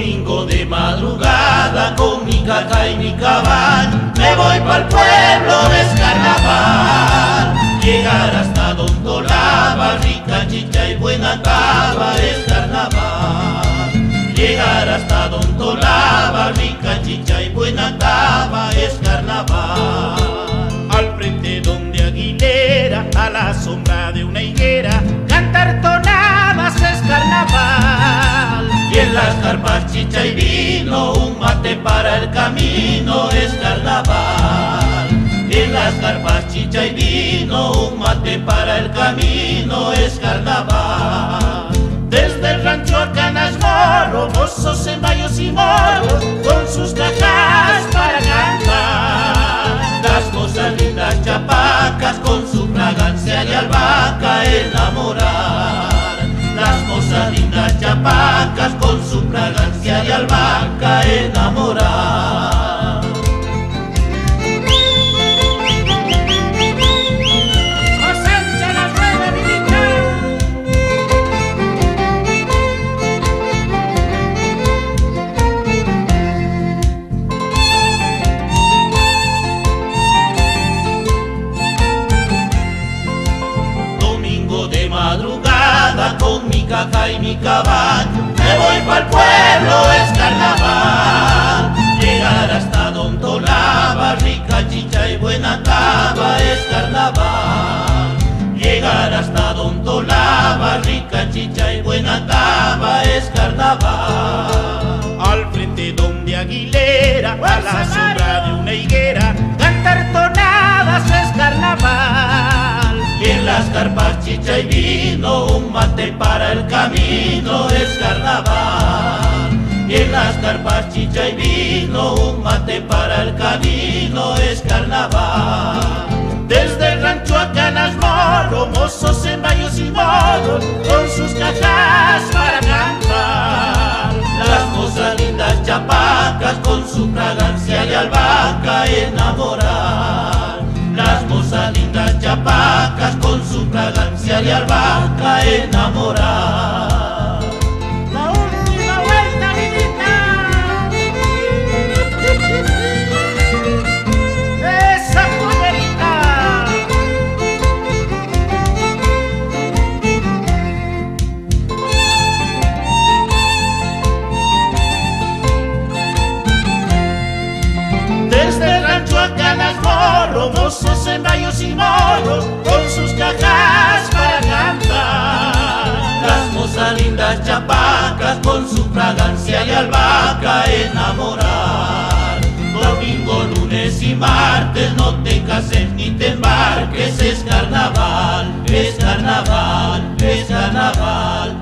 Domingo de madrugada con mi caja y mi caballo Me voy pa'l pueblo, es carnaval Llegar hasta Don Tolaba, rica chicha y buena cava es carnaval Llegar hasta Don Tolaba, rica chicha y buena cava es y vino, un mate para el camino es carnaval en las carpas chicha y vino, un mate para el camino es carnaval. Desde el rancho a Canas Moro, mozos en vallos y moros, con sus cajas para cantar. Las mozas lindas chapacas, con su fragancia y albahaca enamorar. De madrugada con mi caja y mi caballo. Me voy pa'l pueblo, es carnaval. Llegar hasta Don Tolaba, rica chicha y buena cava es carnaval. Llegar hasta Don Tolaba, rica chicha y buena cava es carnaval. Al frente donde Aguilera, a la carpas chicha y vino, un mate para el camino es carnaval. Y en las carpas chicha y vino, un mate para el camino es carnaval. Desde el rancho a Canas Moro, mozos en vallos y moros, con sus cajas para cantar. Las mozas lindas chapacas, con su fragancia y albahaca enamorar. Las mozas lindas chapacas su fragancia y albahaca enamorar. romosos en vallos y moros con sus cajas para cantar. Las mozas lindas chapacas con su fragancia y albahaca enamorar. Domingo, lunes y martes no te cases ni te embarques, es carnaval, es carnaval, es carnaval.